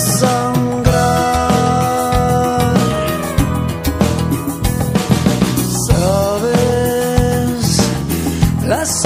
sangrar. Sabes